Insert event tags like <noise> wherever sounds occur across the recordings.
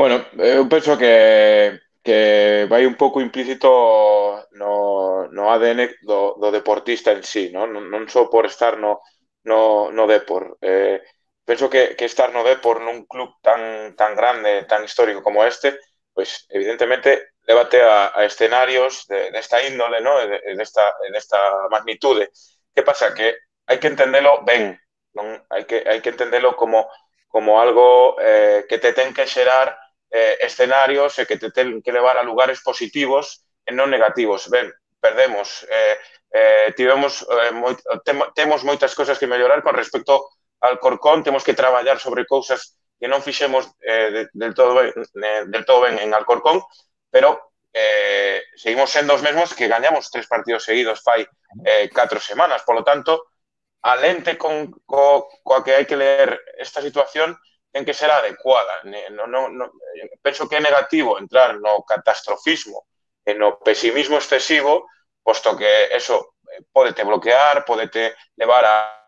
Bueno, eu penso que, que vai un pouco implícito no, no ADN do, do deportista en sí, non, non só por estar no, no, no Depor. Eh, penso que, que estar no Depor nun club tan, tan grande, tan histórico como este, pues, evidentemente levate a, a escenarios de, desta índole, ¿no? de, desta, desta magnitude. Que pasa? Que hai que entendelo ben, non hai que, hai que entendelo como, como algo eh, que te ten que xerar eh, escenarios e que te ten que levar a lugares positivos e non negativos. Ben, perdemos, eh, eh, tivemos, eh, moi, tem, temos moitas cousas que mellorar con respecto al Corcón, temos que traballar sobre cousas que non fixemos eh, eh, del, todo ben, eh, del todo ben en Alcorcón, pero eh, seguimos sendo os mesmos que gañamos tres partidos seguidos fai eh, catro semanas. Por lo tanto, a lente con, co, coa que hai que ler esta situación ten que ser adecuada. No, no, no, penso que é negativo entrar no catastrofismo e no pesimismo excesivo, posto que eso podete bloquear, podete levar a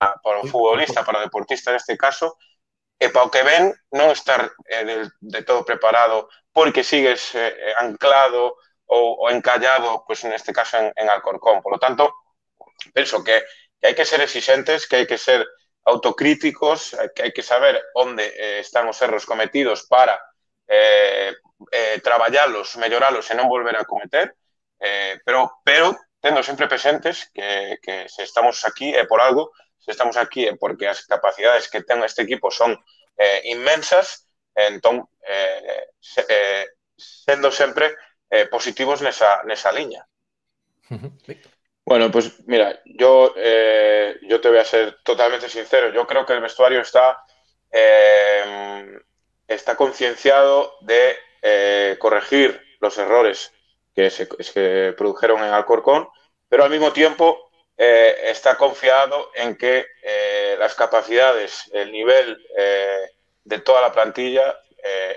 para o futbolista, para o deportista neste caso, e para o que ven non estar eh, de, todo preparado porque sigues eh, anclado ou, ou encallado, pues, neste caso en, en Alcorcón. Por lo tanto, penso que, que hai que ser exigentes, que hai que ser autocríticos, que hai que saber onde eh, están os erros cometidos para eh, eh, traballalos, melloralos e non volver a cometer, eh, pero, pero tendo sempre presentes que, que se estamos aquí por algo se estamos aquí porque as capacidades que ten este equipo son inmensas, entón, eh, se, eh, eh, positivos nesa, nesa liña. Bueno, pues mira, yo, eh, yo te voy a ser totalmente sincero. Yo creo que el vestuario está, eh, está concienciado de eh, corregir los errores que se que produjeron en Alcorcón, pero al mismo tiempo eh, está confiado en que las capacidades, el nivel de toda la plantilla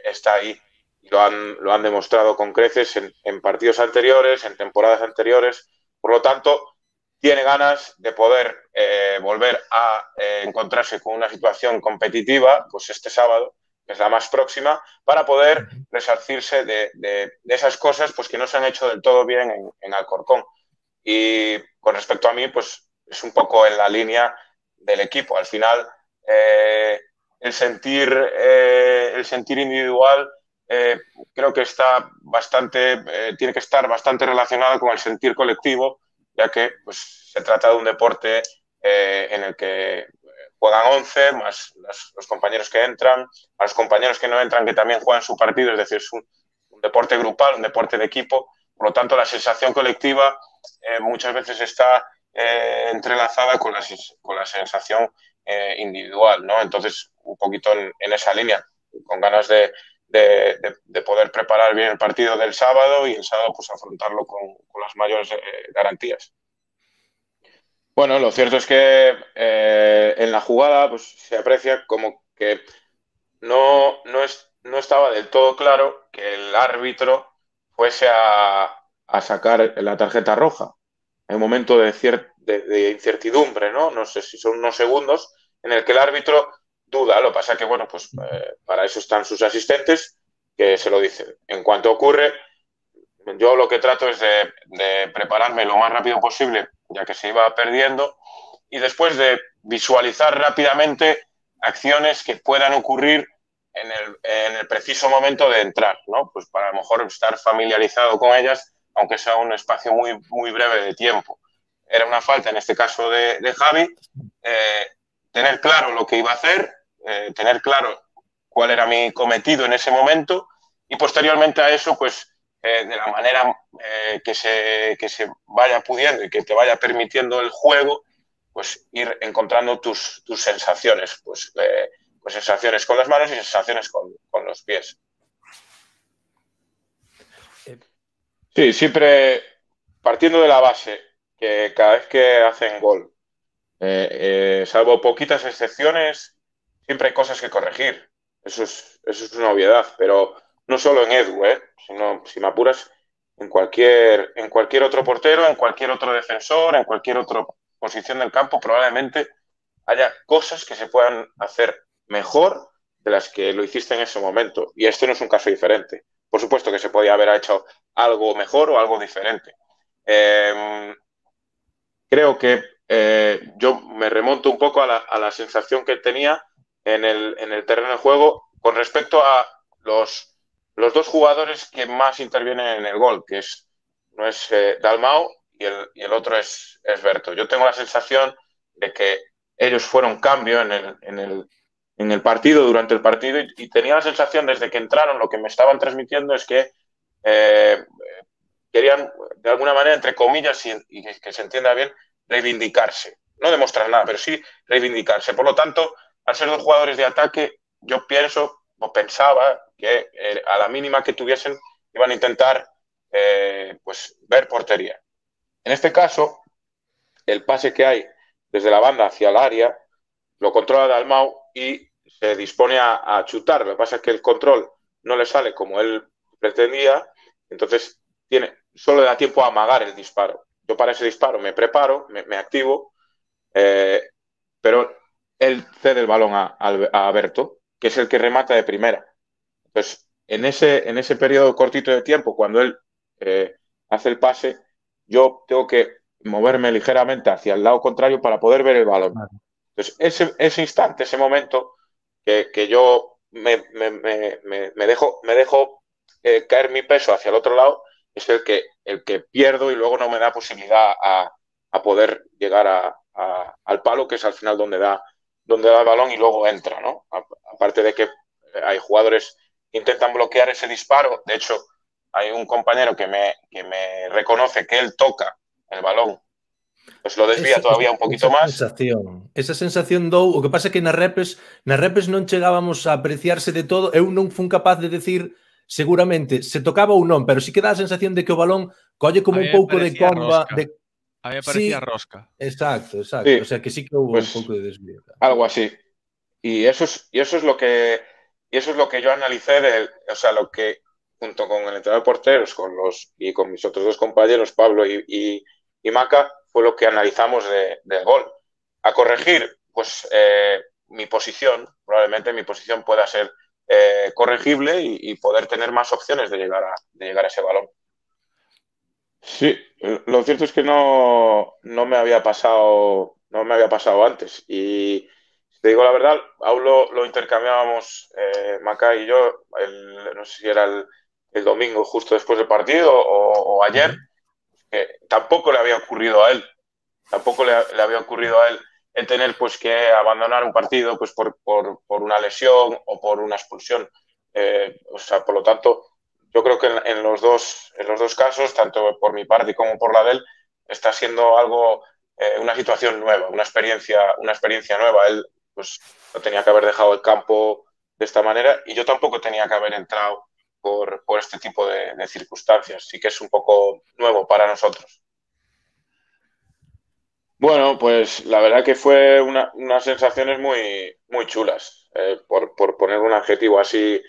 está ahí. Lo han, lo han demostrado con creces en, en, partidos anteriores, en temporadas anteriores. Por lo tanto, tiene ganas de poder eh, volver a eh, encontrarse con una situación competitiva, pues este sábado, que es la más próxima, para poder resarcirse de, de, esas cosas pues, que no se han hecho del todo bien en, Alcorcón. Y con respecto a mí, pues es un poco en la línea del equipo. Al final, eh, el, sentir, el sentir individual eh, creo que está bastante, eh, tiene que estar bastante relacionado con el sentir colectivo, ya que pues, se trata de un deporte eh, en el que juegan 11, más los, los, compañeros que entran, a los compañeros que no entran que también juegan su partido, es decir, es un, un deporte grupal, un deporte de equipo, por lo tanto la sensación colectiva eh, muchas veces está eh, entrelazada con la, con la sensación eh, individual, ¿no? Entonces, un poquito en, en esa línea, con ganas de, de, de, de, poder preparar bien el partido del sábado y el sábado pues afrontarlo con, con las mayores eh, garantías. Bueno, lo cierto es que eh, en la jugada pues, se aprecia como que no, no, es, no estaba del todo claro que el árbitro fuese a, a sacar la tarjeta roja. Hay un momento de, de, de, incertidumbre, ¿no? No sé si son unos segundos en el que el árbitro duda. Lo pasa que, bueno, pues eh, para eso están sus asistentes que se lo dicen. En cuanto ocurre, yo lo que trato es de, de prepararme lo más rápido posible, ya que se iba perdiendo, y después de visualizar rápidamente acciones que puedan ocurrir en el, en el, preciso momento de entrar, ¿no? Pues para a lo mejor estar familiarizado con ellas aunque sea un espacio muy, muy breve de tiempo. Era una falta, en este caso de, de Javi, eh, tener claro lo que iba a hacer, eh, tener claro cuál era mi cometido en ese momento y posteriormente a eso, pues eh, de la manera eh, que, se, que se vaya pudiendo y que te vaya permitiendo el juego, pues ir encontrando tus, tus sensaciones, pues, pues sensaciones con las manos y sensaciones con, con los pies. Sí, siempre partiendo de la base que cada vez que hacen gol, salvo poquitas excepciones, siempre hay cosas que corregir. Eso es, eso es una obviedad, pero no solo en Edu, eh, sino, si me apuras, en cualquier, en cualquier otro portero, en cualquier otro defensor, en cualquier otra posición del campo, probablemente haya cosas que se puedan hacer mejor de las que lo hiciste en ese momento. Y este no es un caso diferente. Por supuesto que se podía haber hecho algo mejor o algo diferente. Em, creo que eh, yo me remonto un poco a la, sensación que tenía en el, en el, terreno de juego con respecto a los, los dos jugadores que más intervienen en el gol, que es, no es eh, Dalmao y el, y el, otro es, es Berto. Yo tengo la sensación de que ellos fueron cambio en el, en el, en el partido, durante el partido, y, tenía la sensación desde que entraron, lo que me estaban transmitiendo es que eh, querían, de alguna manera, entre comillas, y, que, se entienda bien, reivindicarse. No demostrar nada, pero sí reivindicarse. Por lo tanto, al ser dos jugadores de ataque, yo pienso o pensaba que eh, a la mínima que tuviesen iban a intentar eh, pues, ver portería. En este caso, el pase que hay desde la banda hacia el área lo controla Dalmau y se dispone a, chutar. Lo que pasa es que el control no le sale como él pretendía, entonces tiene, solo le da tiempo a amagar el disparo. Yo para ese disparo me preparo, me, activo, eh, pero él cede el balón a, a, Berto, que es el que remata de primera. Entonces, en ese, en ese periodo cortito de tiempo, cuando él eh, hace el pase, yo tengo que moverme ligeramente hacia el lado contrario para poder ver el balón. Entonces, ese, ese instante, ese momento que, que yo me, me, me, me, dejo, me dejo eh, caer mi peso hacia el otro lado, es el que, el que pierdo y luego no me da posibilidad a, a poder llegar a, al palo, que es al final donde da, donde da el balón y luego entra, ¿no? Aparte de que eh, hay jugadores que intentan bloquear ese disparo, de hecho, hay un compañero que me, que me reconoce que él toca el balón, pues lo desvía esa, todavía un poquito esa más. Sensación, esa sensación dou, o que pasa é que nas repes, nas repes non chegábamos a apreciarse de todo, eu non fun capaz de decir seguramente se tocaba ou non, pero si sí que dá a sensación de que o balón colle como un pouco de comba, de, A mí me parecía sí, rosca. Exacto, exacto. Sí. O sea, que sí que hubo pues, un poco de desvío. Algo así. Y eso es, y eso es lo que y eso es lo que yo analicé de, o sea, lo que junto con el entrenador de porteros, con los y con mis otros dos compañeros, Pablo y, y, y Maca, fue lo que analizamos de, del gol. A corregir, pues eh, mi posición, probablemente mi posición pueda ser eh, corregible y, y, poder tener más opciones de llegar, a, de llegar a ese balón. Sí, lo cierto es que no, no me había pasado, no me había pasado antes. Y te digo la verdad, aún lo, lo intercambiábamos eh, Maca y yo, el, no sé si era el, el, domingo justo después del partido o, o ayer. tampoco le había ocurrido a él, tampoco le, le, había ocurrido a él el tener pues que abandonar un partido pues por, por, por una lesión o por una expulsión. Eh, o sea, por lo tanto, yo creo que en, los dos, en los dos casos, tanto por mi parte como por la de él, está siendo algo, eh, una situación nueva, una experiencia, una experiencia nueva. Él pues no tenía que haber dejado el campo de esta manera y yo tampoco tenía que haber entrado por, por este tipo de, de, circunstancias. Sí que es un poco nuevo para nosotros. Bueno, pues la verdad que fue una, unas sensaciones muy, muy chulas, eh, por, por, poner un adjetivo así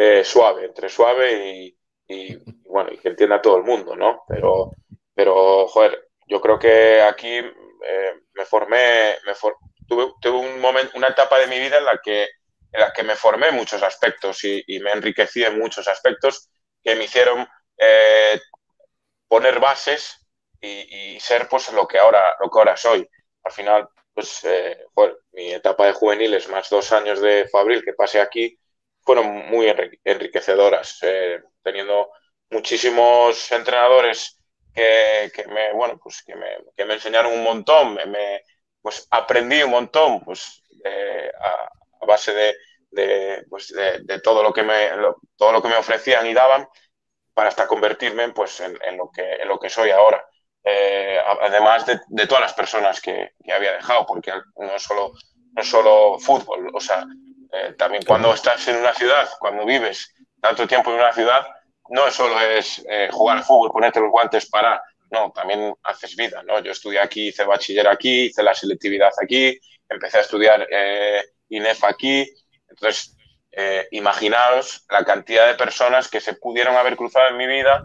eh, suave, entre suave y, bueno, y que entienda todo el mundo, ¿no? Pero, pero joder, yo creo que aquí eh, me formé, me tuve, un momento, una etapa de mi vida en la que en la que me formé en muchos aspectos y, me enriquecí en muchos aspectos que me hicieron eh, poner bases y, ser pues lo que ahora lo que ahora soy. Al final, pues bueno, mi etapa de juveniles más dos años de Fabril que pasé aquí fueron muy enriquecedoras, eh, teniendo muchísimos entrenadores que, me bueno pues que me, que me enseñaron un montón, me, pues aprendí un montón, pues eh, a, base de, pues de, todo, lo que me, todo lo que me ofrecían y daban para hasta convertirme pues, en, lo, que, en lo que soy ahora. Eh, además de, de, todas las personas que, que, había dejado, porque no es solo, no es solo fútbol, o sea, eh, también cuando estás en una ciudad, cuando vives tanto tiempo en una ciudad, no solo es eh, jugar al fútbol, ponerte los guantes, para no, también haces vida, ¿no? Yo estudié aquí, hice bachiller aquí, hice la selectividad aquí, empecé a estudiar eh, INEF aquí. Entonces, eh, imaginaos la cantidad de personas que se pudieron haber cruzado en mi vida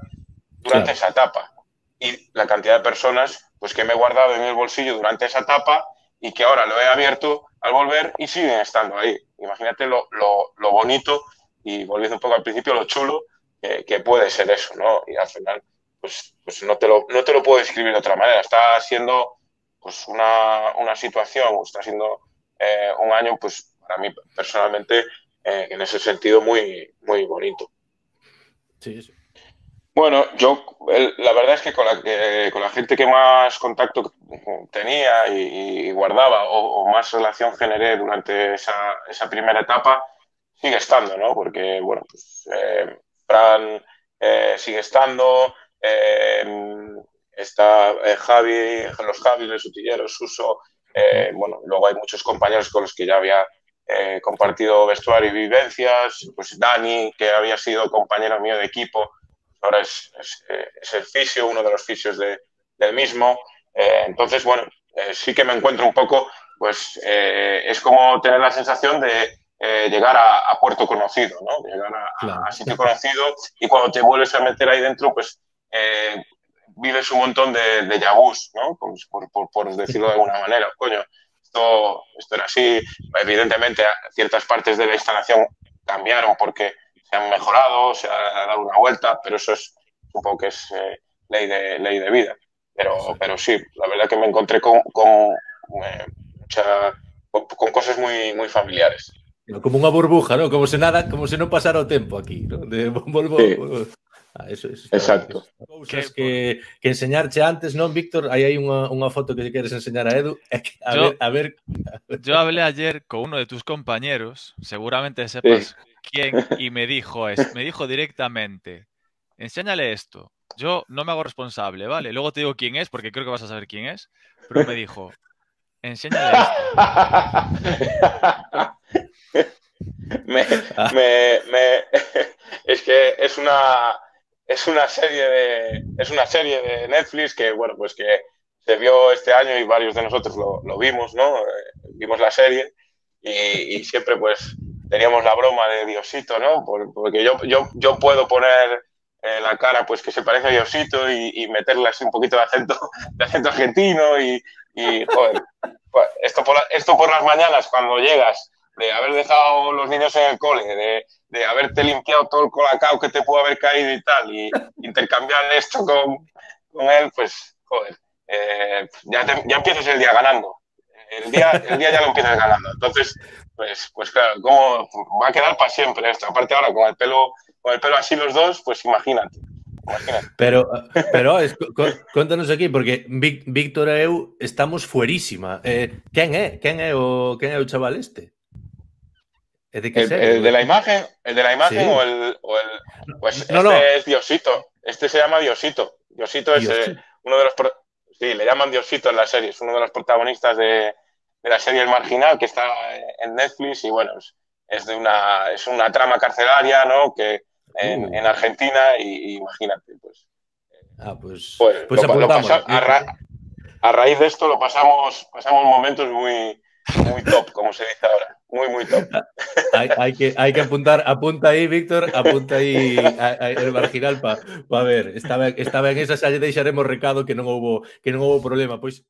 durante esa etapa y la cantidad de personas pues que me he guardado en el bolsillo durante esa etapa y que ahora lo he abierto al volver y siguen estando ahí. Imagínate lo, lo, lo bonito y volviendo un poco al principio, lo chulo que, que, puede ser eso, ¿no? Y al final, pues, pues no, te lo, no te lo puedo describir de otra manera. Está siendo pues una, una situación, está siendo eh, un año, pues para mí personalmente, eh, en ese sentido, muy, muy bonito. Sí, sí. Bueno, yo la verdad es que con la, que con la, gente que más contacto tenía y, y guardaba o, o, más relación generé durante esa, esa, primera etapa sigue estando, ¿no? Porque, bueno, pues eh, Fran eh, sigue estando, eh, está Javi, los Javi, los utilleros, Suso, bueno, luego hay muchos compañeros con los que ya había compartido vestuario y vivencias, pues Dani, que había sido compañero mío de equipo, ahora es, es, es el fisio, uno de los fisios de, del mismo. Eh, entonces, bueno, eh, sí que me encuentro un poco, pues eh, es como tener la sensación de llegar a, a, puerto conocido, ¿no? Llegar a, claro. a, sitio conocido y cuando te vuelves a meter ahí dentro, pues vives un montón de, de yabús, ¿no? Por, por, por, decirlo de alguna manera. Coño, esto, esto era así. Evidentemente, ciertas partes de la instalación cambiaron porque se han mejorado, se ha dado una vuelta, pero eso es un poco que es ley, de, ley de vida. Pero, sí. pero sí, la verdad que me encontré con, con, eh, mucha, con, con, cosas muy, muy familiares. Como unha burbuja, ¿no? Como se nada, como se non pasara o tempo aquí, ¿no? De volvo, sí. Ah, eso, eso Exacto. Cousas que, que enseñarche antes, non, Víctor? Aí hai unha, unha foto que queres enseñar a Edu. <laughs> A, yo, ver, a ver. Yo hablé ayer con uno de tus compañeros, seguramente sepas sí quién y me dijo, es, me dijo directamente, enséñale esto. Yo no me hago responsable, ¿vale? Luego te digo quién es, porque creo que vas a saber quién es, pero me dijo, enséñale <laughs> <laughs> es que es una, es una serie de, es una serie de Netflix que, bueno, pues que se vio este año y varios de nosotros lo, lo vimos, ¿no? Eh, vimos la serie y, y siempre, pues, teníamos la broma de Diosito, ¿no? Porque yo, yo, yo puedo poner eh, la cara pues que se parece a Diosito y, y, meterle así un poquito de acento, <laughs> de acento argentino y, y joder, pues, esto, por, las mañanas cuando llegas de haber dejado los niños en el cole, de, de haberte limpiado todo el colacao que te pudo haber caído y tal, y intercambiar esto con, con él, pues, joder, eh, ya, te, ya empiezas el día ganando. El día, el día ya lo empiezas ganando. Entonces, pues, pues claro, ¿cómo va a quedar para siempre esto? Aparte ahora con el pelo, con el pelo así los dos, pues imagínate. imagínate. Pero, <laughs> pero es, contanos aquí, porque Víctor e eu estamos fuerísima. Eh, quen é? Quen é o, quen é o chaval este? ¿Es de el, el, de la imagen, el de la imagen sí. o, el, o el, pues no, este no. es Diosito. Este se llama Diosito. Diosito es. Eh, uno de los sí, le llaman Diosito en la serie, es uno de los protagonistas de, de la serie El Marginal, que está en Netflix y bueno, es, es de una, es una trama carcelaria, ¿no? Que en, uh. en Argentina y, y, imagínate, pues. Ah, pues, pues, pues lo, lo pasa, a, ra, a, raíz de esto lo pasamos, pasamos momentos muy, muy top, como se dice ahora. Muy, muy top. hay, hay, que, hay que apuntar, apunta ahí, Víctor, apunta aí a, a, el marginal para pa ver. Estaba, estaba en esa xa lle deixaremos recado que non houbo que non houbo problema. Pois